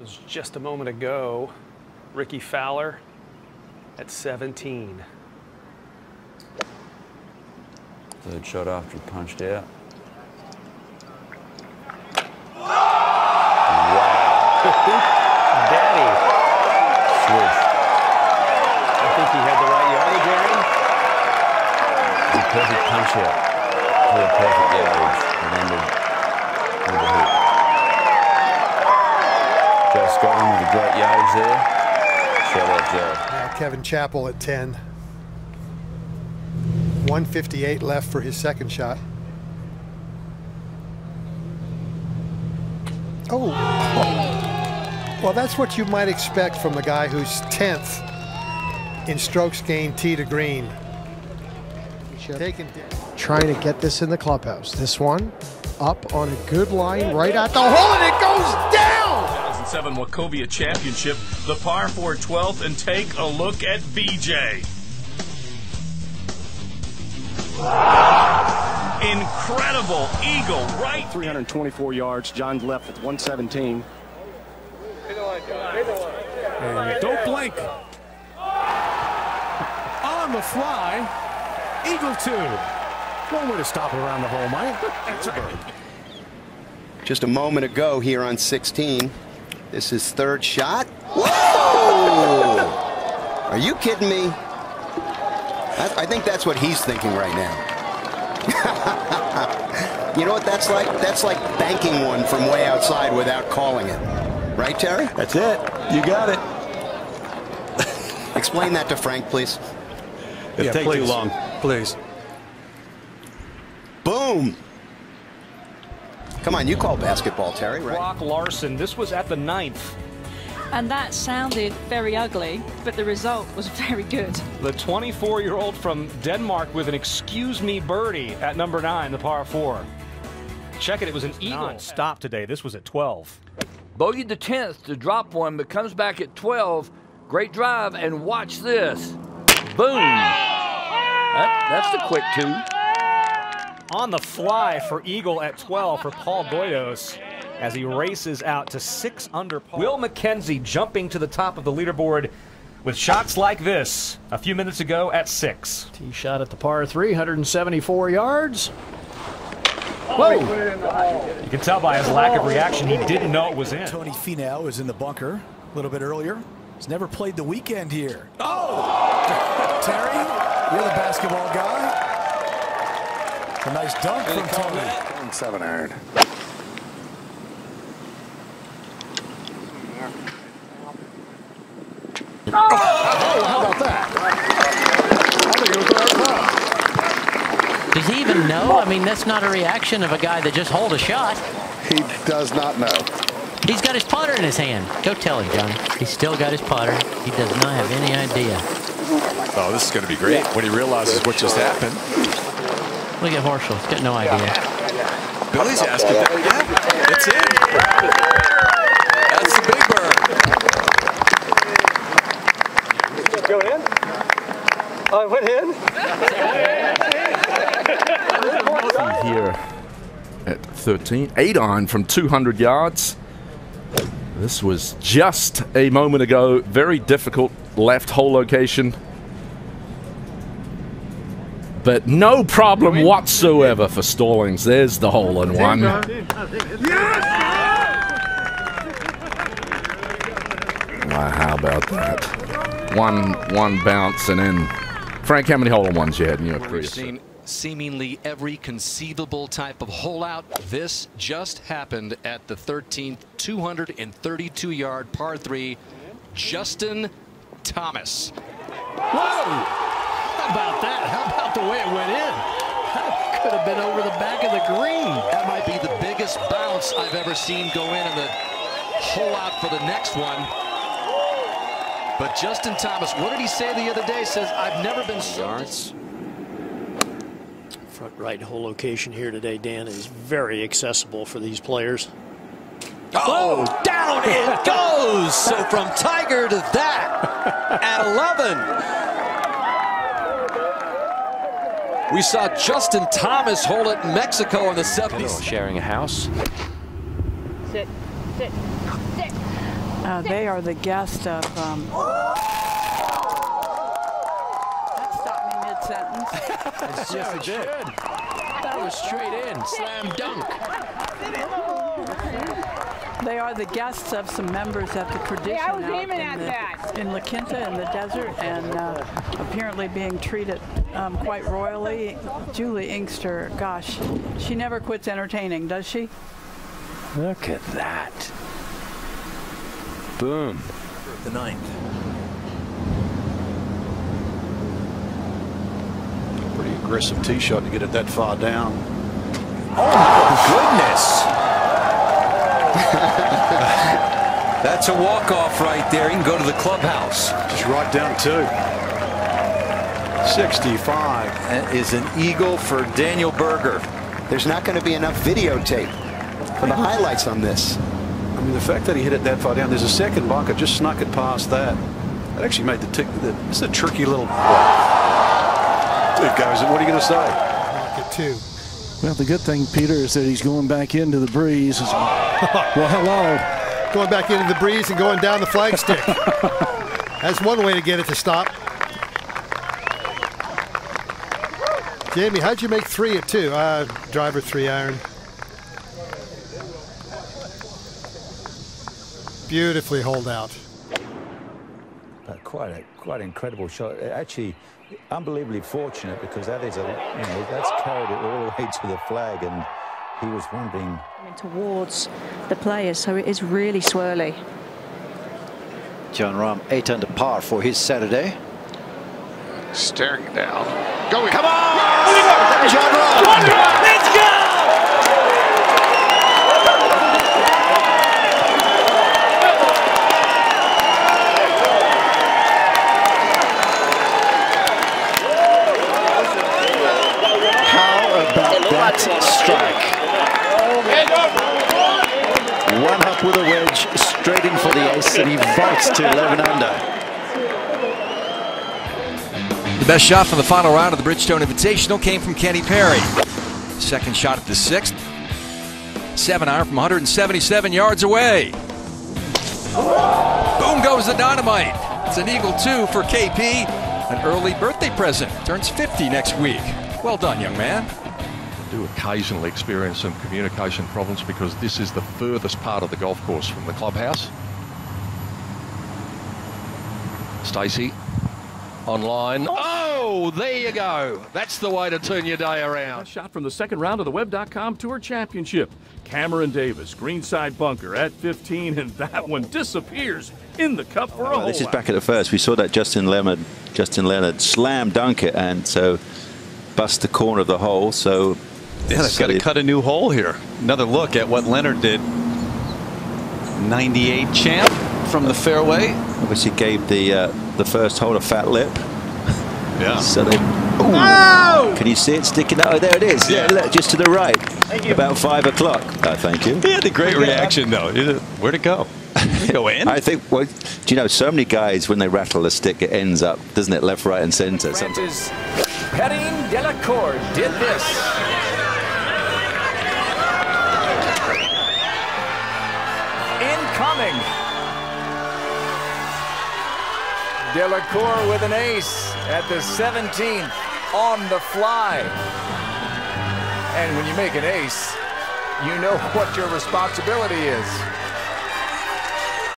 It was just a moment ago, Rickie Fowler at 17. Third shot after he punched out. Daddy, Swish. I think he had the right yardage, Aaron. Perfect punch out. Perfect yardage. Great yardage there. Shout out Joe. Now Kevin Chappell at 10. 158 left for his second shot. Oh. Well, that's what you might expect from the guy who's 10th in strokes gained tee to green. Taken trying to get this in the clubhouse. This one up on a good line right at the hole, and it goes down. 2007 Wachovia Championship, the par 4 12th, and take a look at BJ. Incredible eagle right 324 yards. John left at 117. And don't blink. On the fly. Eagle two. One way to stop around the hole, Mike. That's a bird. Just a moment ago here on 16. This is third shot. Whoa! Are you kidding me? I, I think that's what he's thinking right now. you know what that's like? That's like banking one from way outside without calling it. Right, Terry? That's it. You got it. Explain that to Frank, please. It'll Yeah, take too long. Please. Boom! Come on, you call basketball, Terry, right? Brock Larson, this was at the ninth. And that sounded very ugly, but the result was very good. The 24 year old from Denmark with an excuse me birdie at number nine, the par four. Check it, it was an eagle. Stop today. This was at 12. Bogeyed the 10th to drop one, but comes back at 12. Great drive, and watch this. Boom. That, that's the quick two. On the fly for Eagle at 12 for Paul Goydos as he races out to six under par. Will MacKenzie jumping to the top of the leaderboard with shots like this a few minutes ago at six. Tee shot at the par three, 174 yards. Whoa! You can tell by his lack of reaction he didn't know it was in. Tony Finau is in the bunker a little bit earlier. He's never played the weekend here. Oh! Terry, you're the basketball guy. A nice dunk from Tony. Seven iron. Does he even know? I mean, that's not a reaction of a guy that just hold a shot. He does not know. He's got his putter in his hand. Go tell him, Johnny. He's still got his putter. He does not have any idea. Oh, this is going to be great when he realizes what just happened. Look at Horschel. He's got no idea. Billy's asking that. Yeah, it's in. That's the big bird. Go in? I went in? here at 13. 8 iron from 200 yards. This was just a moment ago. Very difficult left hole location. But no problem whatsoever for Stallings. There's the hole in one. Wow, how about that? One one bounce and in. Frank, how many hole in ones you had in your career? We've seen seemingly every conceivable type of hole out. This just happened at the 13th 232 yard par 3. Justin Thomas. Whoa! How about that? How about the way it went in? That could have been over the back of the green. That might be the biggest bounce I've ever seen go in in the hole out for the next one. But Justin Thomas, what did he say the other day? Says, I've never been so Yards. Front right hole location here today, Dan, is very accessible for these players. Oh, down it goes. So from Tiger to that at 11. We saw Justin Thomas hold it in Mexico in the 70s. Sharing a house. Sit, sit, sit. Uh, they are the guest of. Um, that stopped me mid-sentence. yes, it did. That was straight in. Slam dunk. They are the guests of some members at the tradition I was aiming in, at the, that. in La Quinta in the desert, and uh, apparently being treated um, quite royally. Juli Inkster, gosh, she never quits entertaining, does she? Look at that. Boom. The ninth. Pretty aggressive tee shot to get it that far down. Oh, goodness. That's a walk-off right there. You can go to the clubhouse. Just right down two. 65. is an eagle for Daniel Berger. There's not going to be enough videotape for the highlights on this. I mean, the fact that he hit it that far down, there's a second bunker, just snuck it past that. That actually made the tick. It's a tricky little. It goes. What are you going to say? Pocket two. Well, the good thing, Peter, is that he's going back into the breeze. well, hello. Going back into the breeze and going down the flagstick. That's one way to get it to stop. Jamie, how'd you make three at two? Uh, driver three iron. Beautifully holed out. But quite a quite incredible shot. Actually, unbelievably fortunate because that is a you know that's carried it all the way to the flag, and he was wondering. Towards the players, so it is really swirly. Jon Rahm, eight under par for his Saturday. Staring down. Going. Come on! Jon Rahm! Let's go! How about that strike? One up with a wedge, straight in for the ace, and he vaults to 11 under. The best shot from the final round of the Bridgestone Invitational came from Kenny Perry. Second shot at the sixth. Seven iron from 177 yards away. Boom goes the dynamite. It's an eagle two for KP. An early birthday present. Turns 50 next week. Well done, young man. do occasionally experience some communication problems because this is the furthest part of the golf course from the clubhouse. Stacey online. Oh! oh, there you go. That's the way to turn your day around. Shot from the second round of the Web.com Tour Championship. Cameron Davis, greenside bunker at 15, and that one disappears in the cup for a Well, hole. this is back at the first. We saw that Justin Leonard, Justin Leonard slam dunk it, and so bust the corner of the hole. So Yeah, they've got to cut a new hole here. Another look at what Leonard did. 98 champ from the fairway. Obviously gave the uh, the first hole a fat lip. Yeah. So they. Ooh. Can you see it sticking out? Oh, there it is. Yeah, look, just to the right. About five o'clock. Uh, thank you. He had a great reaction, though. Where'd it go? go in? I think. Well, do you know so many guys when they rattle the stick, it ends up, doesn't it, left, right, and centre. Sometimes. Petting Delacour did this. Incoming. Delacour with an ace at the 17th on the fly. And when you make an ace, you know what your responsibility is.